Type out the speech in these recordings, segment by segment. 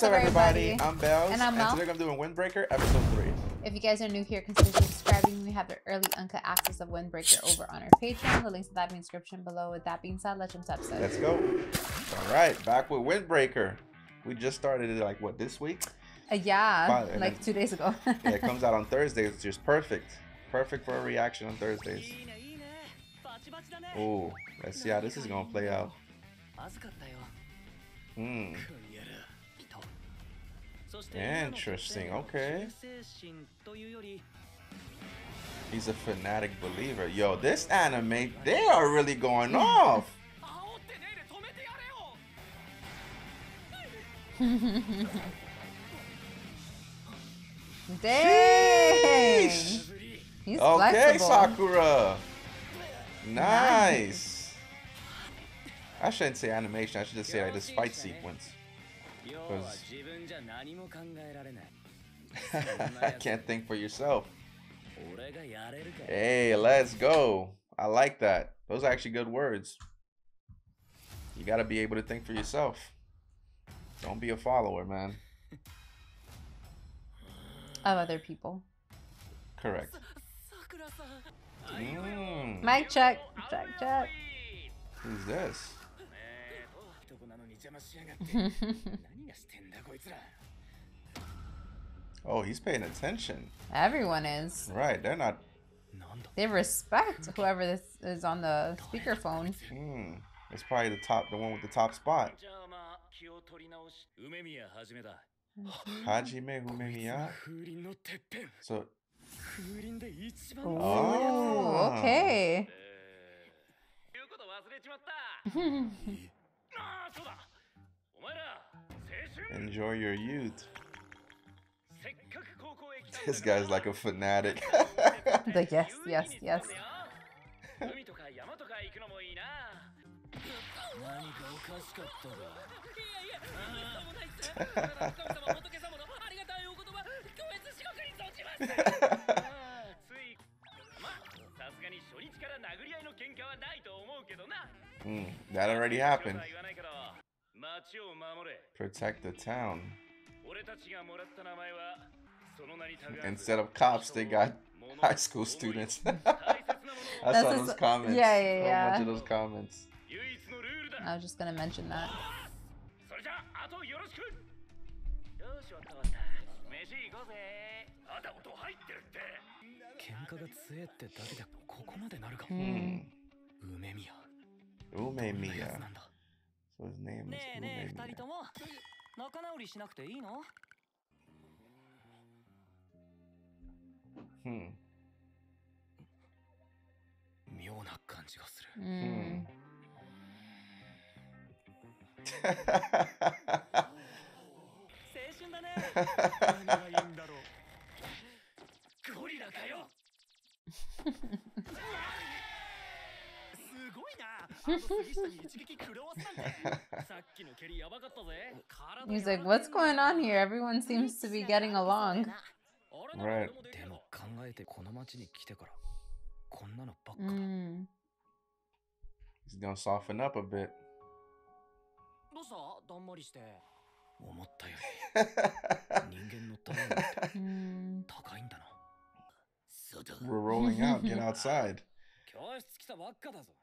What's up, everybody? I'm Belz, And I'm Mel. today I'm doing Windbreaker episode three. If you guys are new here, consider subscribing. We have the early uncut access of Windbreaker over on our Patreon. The links to that in the description below. With that being said, let's jump to episode. Let's go. All right, back with Windbreaker. We just started it like what this week? Uh, yeah, and like then- two days ago. Yeah, it comes out on Thursdays. It's just perfect. Perfect for a reaction on Thursdays. Ooh, let's see how this is gonna play out. Hmm. Interesting, okay. He's a fanatic believer. Yo, this anime, they are really going off. Dang! Sheesh. He's Okay, flexible. Sakura. Nice. Nice. I shouldn't say animation. I should just say like this fight sequence. I can't think for yourself. Hey, let's go. I like that. Those are actually good words. You gotta be able to think for yourself. Don't be a follower, man. Of other people. Correct. Mm, Mic check. Check, check. who's this? Oh, he's paying attention. Everyone is. Right, they're not. They respect whoever this is on the speakerphone. Hmm. It's probably the top, the one with the top spot. Hajime Umemiya. So, Oh. okay. Enjoy your youth. This guy's like a fanatic. the yes, yes, yes. mm, that already happened. Protect the town. Instead of cops, they got high school students. I That's saw those comments. Yeah, yeah, yeah. A bunch of those comments. I was just gonna mention that. Hmm. Umemiya. そうですね。ねえねえ、二人とも仲直りしなくていいの？うん。妙な感じがする。うん。青春だね。He's like, what's going on here? Everyone seems to be getting along. Right. でも考えてこの町に来てからこんなのばっか Mm. He's gonna soften up a bit. どうしただんまりして思ったより人間の体温って Mm. 高いんだな We're rolling out. Get outside.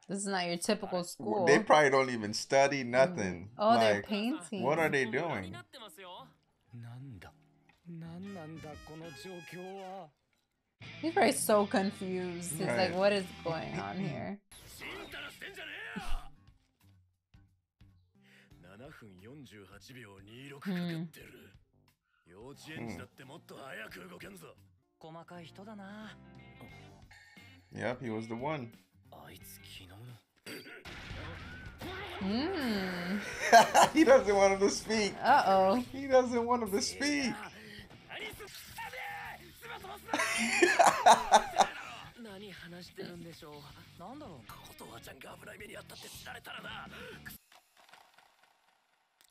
This is not your typical school. They probably don't even study nothing. Oh, they're Like, painting. what are they に doing? なんだなんなんだこの状況は He's probably so confused. He's Right. like, what is going on here? ちんたらしてんじゃねえよ7分48秒26かかってる、幼稚園児だってもっと早く動けんぞ、細かい人だな Yep, he was the one. Hmm. he doesn't want him to speak. Uh oh. He doesn't want him to speak.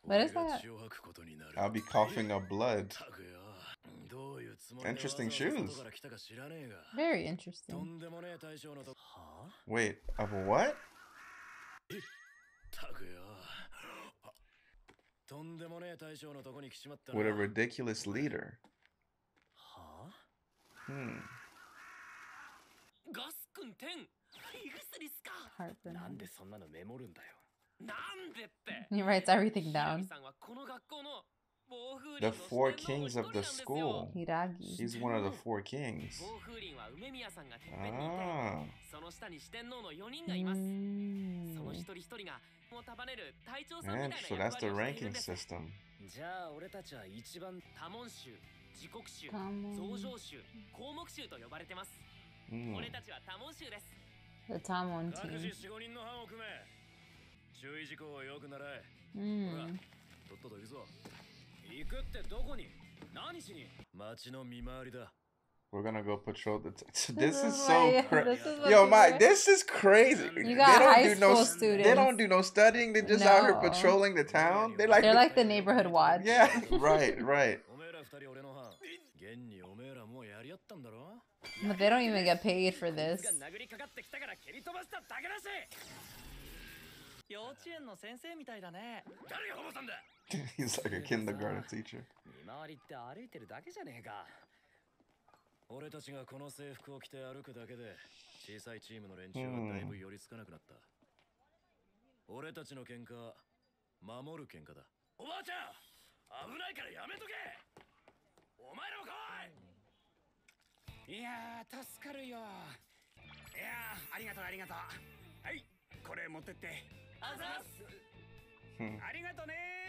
what is that? I'll be coughing up blood. Interesting shoes. Very interesting. Wait, of what? What a ridiculous leader. Hmm. Heartburn. He writes everything down the four kings of the school. Hiragi. He's one of the four kings. Ah. Mm. Man, so that's the ranking system. Mm. The Tamon team. Mm. とっとと行くぞ行くってどこに何しに街の見回りだ We're gonna go patrol the. T- This this is is so why- crazy. this is what Yo, you Mike, were- this is crazy. You they got don't high do no. school s- They don't students. do no studying. They're just out here No. patrolling the town. They like. They're like the neighborhood watch. yeah, right, right. おめえら二人俺の班現におめえらもうやり合ったんだろ But they don't even get paid for こい this. つが殴りかかってきたから蹴り飛ばしただけだし幼稚園の先生みたいだね誰がホモさんだ He's like a kindergarten teacher. 見回りって歩いてるだけじゃねえか。俺たちがこの制服を着て歩くだけで小さいチームの連中はだいぶ寄りつかなくなった、俺たちの喧嘩守る喧嘩だ。おばあちゃん危ないからやめとけ。お前らも来い。いやー助かるよ。いやーありがとうありがとう。はいこれ持ってって。あざっす。Hmm. ありがとね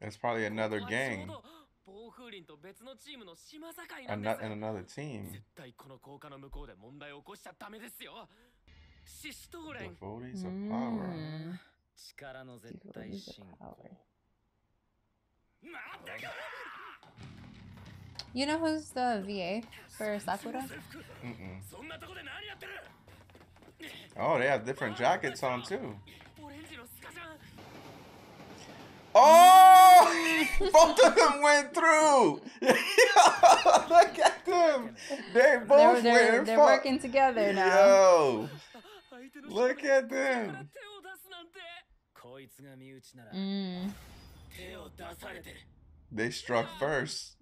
It's probably another gang. And another team. Of hmm. power. Mm. Of power. You know who's the VA for Sakura? Mm -mm. Oh, they have different jackets on too. Oh, both of them went through. Look at them. They both they're, they're, went. They're working together now. Yo, look at them. Mm. They struck first.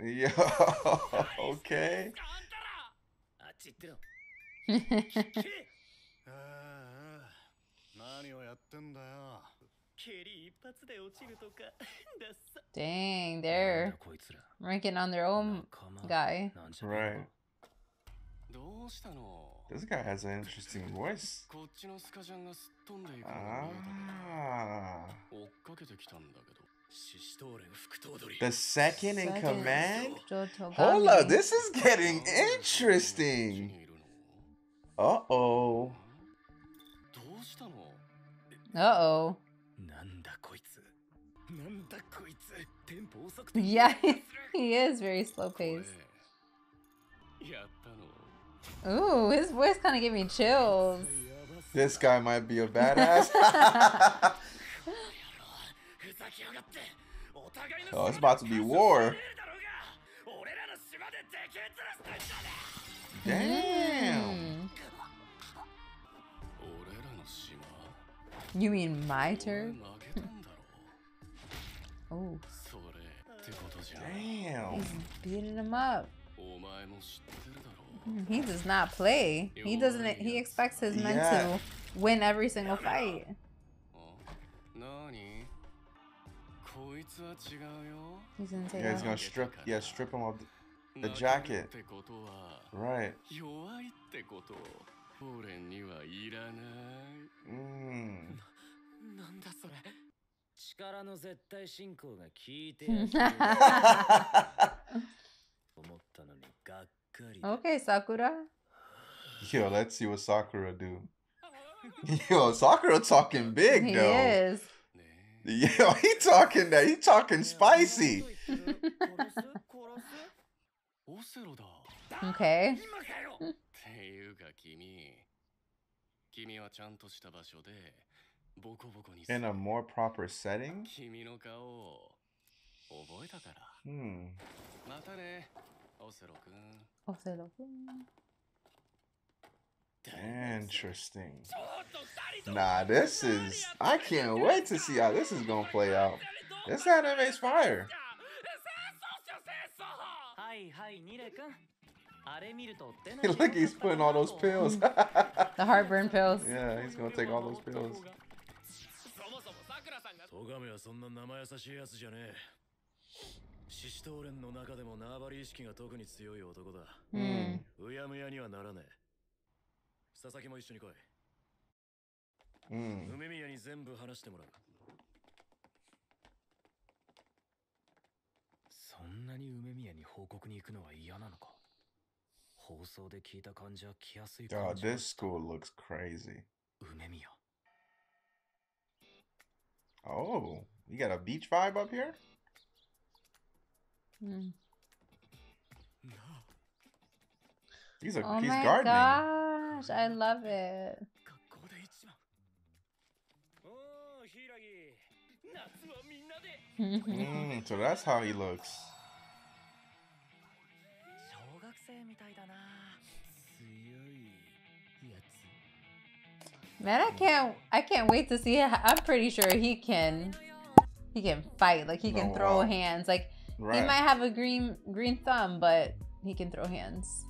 Yo, okay. Ah, ah. Dang, they're ranking on their own guy. Right. This guy has an interesting voice. Ah. The second in command? Hold up, this is getting interesting. Uh oh. Uh oh. Yeah, he is very slow paced. Ooh, his voice kind of gave me chills. This guy might be a badass. oh, it's about to be war. Damn. Mm. You mean my turn? Oh. Damn. He's beating him up. He does not play. He doesn't. He expects his men yeah. to win every single fight. Oh, he's gonna take. Yeah, he's gonna strip. Yeah, strip him of the jacket. Right. Mm. 力の絶対進行が効いて思ったのにがっかりだ okay, Sakura. Yo, let's see what Sakura do. Yo, Sakura talking big He though. is. ねえ Yo, he talking that. He talking spicy. 殺す殺すオセロだ Okay. っていうか君君はちゃんとした場所で In a more proper setting. 君の顔を覚えたから Hmm. またねお オセロ君 Ocelot. Interesting. ちょっと二人とも Nah, this is. I can't wait to see how this is gonna play out. This anime's fire. 戦争っすよ戦争はいはいニレ君あれ見ると出な Look, he's putting all those pills. The heartburn pills. yeah, he's gonna take all those pills. 戸上はそんな生優しいやつじゃねえ。獅子島連の中でも縄張り意識が特に強い男だ。Hmm. うやむやにはならねえ。佐々木も一緒に来い。Mm. 梅宮に全部話してもらう。そんなに梅宮に報告に行くのは嫌なのか？放送で聞いた感じは来やすい Oh, 感じが this school looks crazy. 梅宮 Oh, you got a beach vibe up here? Mm. He's a oh he's my gardening. gosh, I love it. mm, so that's how he looks. Man, I can't I can't wait to see it. I'm pretty sure he can he can fight. Like he can Oh, throw wow. hands. Like he might have a green green thumb, but he can throw hands.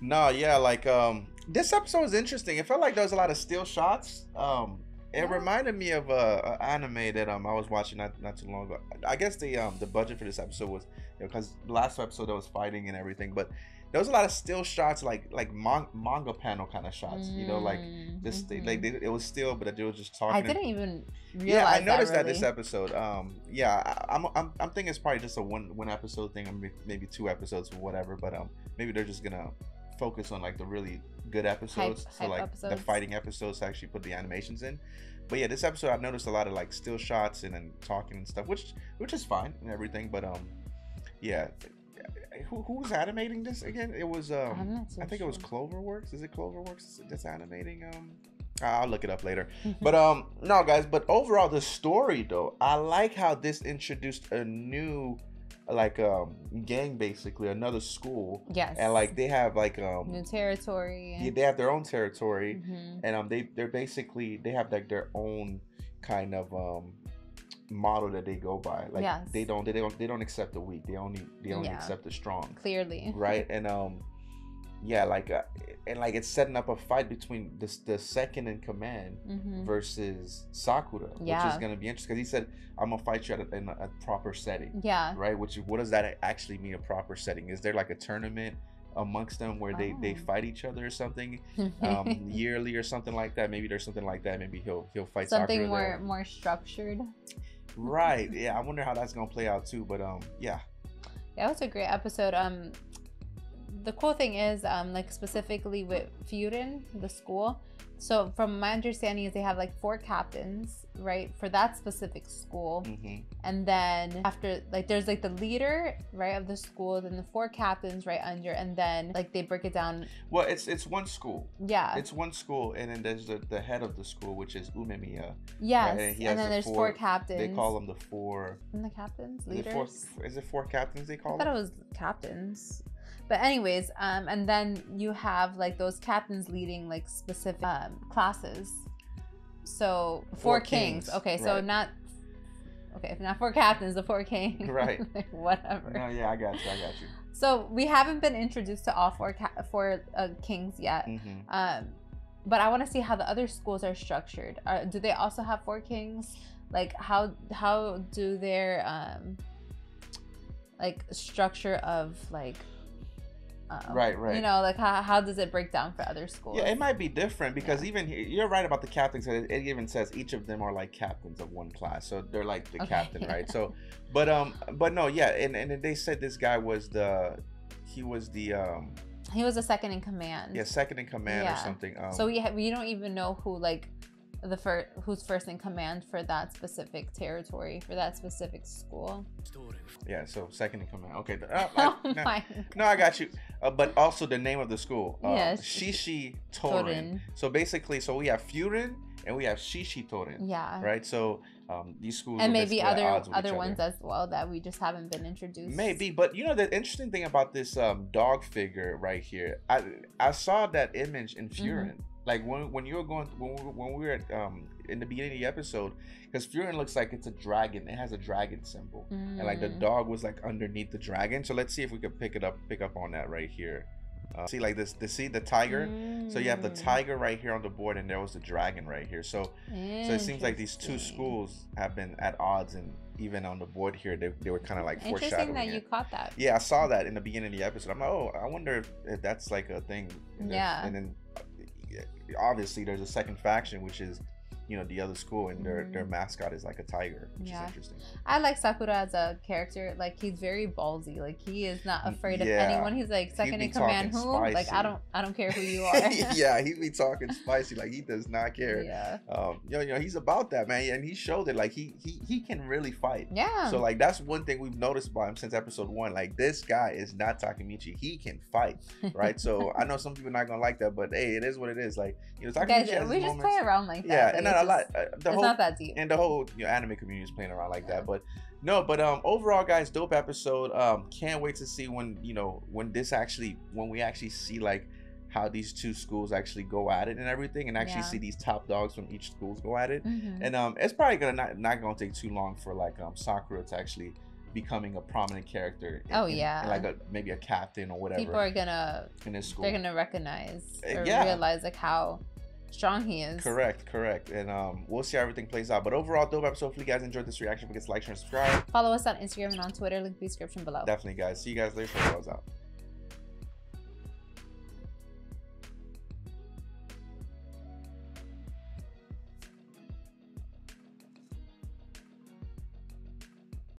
No, yeah, like um this episode was interesting. It felt like there was a lot of still shots. Um it Yeah. reminded me of a, a anime that um I was watching not, not too long ago. I guess the um the budget for this episode was because the last episode there was fighting and everything, but there was a lot of still shots like like mon- manga panel kind of shots, you know, like just they, like Mhm. they, it was still but they were just talking. I didn't even realize yeah, I noticed that, that, this episode. Um, yeah, I, I'm, I'm, I'm thinking it's probably just a one, one episode thing, or maybe two episodes or whatever. But um, maybe they're just gonna focus on like the really good episodes, so hype like the fighting episodes to actually put the animations in. But yeah, this episode I've noticed a lot of like still shots and then talking and stuff, which which is fine and everything. But um, yeah, who who was animating this again? It was um, so I think it was. Cloverworks. Is it Cloverworks that's animating? Um, I'll look it up later. But um, no, guys. But overall, the story though, I like how this introduced a new, like um, gang basically, another school, yes, and like they have like um, new territory. yeah, they have their own territory, Mhm. and um, they they're basically they have like their own kind of um model that they go by. Like Yes. they don't they don't they don't accept the weak. They only they only Yeah. accept the strong Clearly, right and um yeah like uh, and like it's setting up a fight between the, the second in command Mhm. versus sakura which is going to be interesting because he said i'm gonna fight you at a, in a, a proper setting Yeah. right which what does that actually mean a proper setting is there like a tournament amongst them where they they Oh. fight each other or something um yearly or something like that maybe there's something like that maybe he'll he'll fight Something sakura more there. more structured. Right yeah i wonder how that's gonna play out too but um yeah Yeah, it was a great episode. Um, the cool thing is, um, like specifically with Furin, the school. So from my understanding, is they have like four captains, right, for that specific school, hmm and then after, like, there's like the leader, right, of the school, then the four captains right under, and then like they break it down. well it's it's one school Yeah. it's one school, and then there's the, the head of the school, which is Umemiya. yes. and he and then the there's four, four- captains. They call them the four. And the captains, Is it, leaders. four is it four captains? They call I thought it was captains. But anyways, um, and then you have like those captains leading like specific um, classes. So four, Four kings. kings, Okay, so right. not okay, if not four captains, the four kings. Right. Like, Whatever. No, yeah, I got you. I got you. So we haven't been introduced to all four ca- four uh, kings yet. hmm Um, but I want to see how the other schools are structured. Are, do they also have four kings? Like how how do their um like structure of like um, Right, right. You know, like how, how does it break down for other schools? Yeah, it might be different because Yeah. even he- you're right about the captains. It, it even says each of them are like captains of one class, so they're like the Okay. captain, right? So, but um, but no, yeah, and and they said this guy was the, he was the um, He was a second in command. yeah, second in command Yeah. or something. Um, So we ha- we don't even know who like the first who's first in command for that specific territory for that specific school. Yeah so second in command. Okay uh, oh, I, no, my no i got you. uh, but also the name of the school uh, yes. Shishi toren. torin. so basically so we have furin and we have shishi toren yeah. right? So um, these schools and maybe other other ones other. as well that we just haven't been introduced. Maybe but you know the interesting thing about this um, dog figure right here i i saw that image in mm-hmm. furin. mm -hmm like when when you were going when we, when we were at, um in the beginning of the episode, because Furin looks like it's a dragon. It has a dragon symbol, and like the Mm. dog was like underneath the dragon. So let's see if we could pick it up pick up on that right here. Uh, see like this, the see the tiger. So you have the Mm. tiger right here on the board, and there was the dragon right here. So so it seems like these two schools have been at odds, and even on the board here, they, they were kind of like Interesting foreshadowing that it. you caught that. Yeah, I saw that in the beginning of the episode. I'm like, oh, I wonder if, if that's like a thing. And then- Yeah. And then obviously there's a second faction, which is, you know, the other school, and their their Mhm. mascot is like a tiger, which Yeah. is interesting. I like Sakura as a character. Like he's very ballsy. Like he is not afraid of anyone. He's like second in command. Who? Like I don't. I don't care who you are. yeah, he be talking spicy, like he does not care. yeah. Um, you know, you know, he's about that man, and he showed it. Like he he he can really fight. Yeah. So like that's one thing we've noticed about him since episode one. Like this guy is not Takemichi. He can fight, right? So I know some people are not gonna like that, but hey, it is what it is. Like you know, has we just moments. play around like that. yeah, like, and it's not a lot. Uh, the it's whole not that deep. and the whole you know, anime community is playing around like Yeah. that. But no, but um, overall, guys, dope episode. Um, can't wait to see when you know when this actually when we actually see like how these two schools actually go at it and everything, and actually Yeah. see these top dogs from each schools go at it. Mhm. And um, it's probably gonna not not gonna take too long for like um Sakura to actually becoming a prominent character. in- Oh, in- in, yeah. like a maybe a captain or whatever People are gonna in his school. they're gonna recognize Uh, or yeah. realize like how strong he is. Correct, correct. And um, we'll see how everything plays out. But overall, dope episode. Hopefully, you guys enjoyed this reaction. Forget to like, share, and subscribe. Follow us on Instagram and on Twitter. Link in the description below. Definitely, guys. See you guys later. For out.